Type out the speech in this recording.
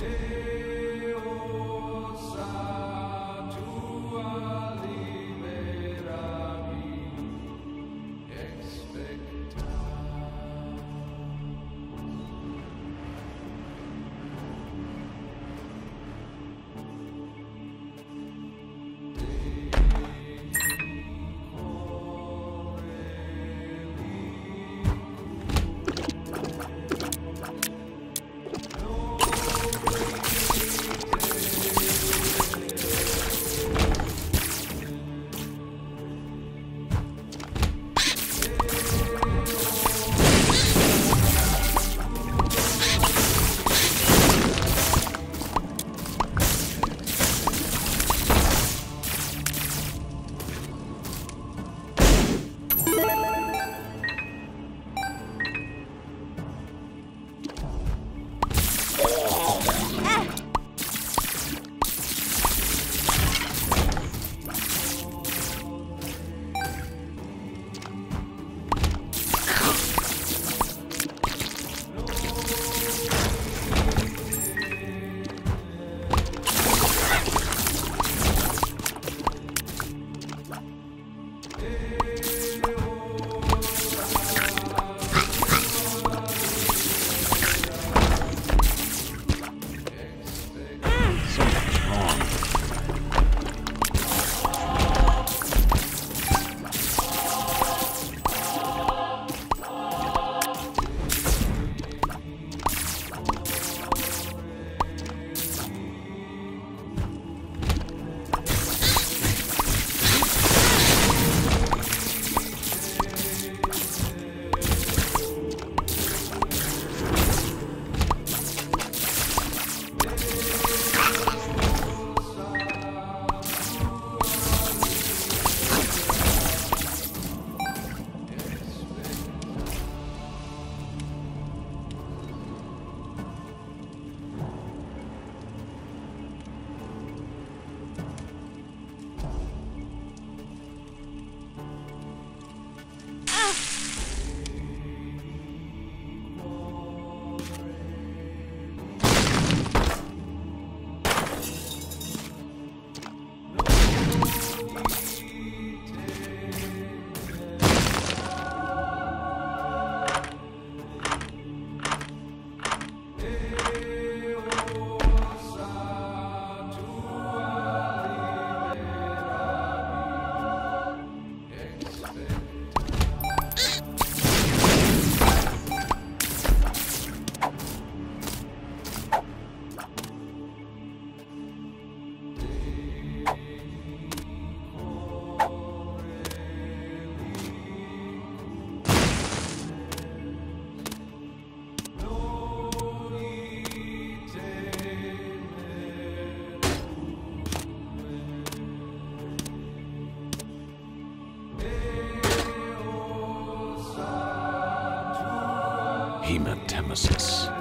Hey. Hematemesis.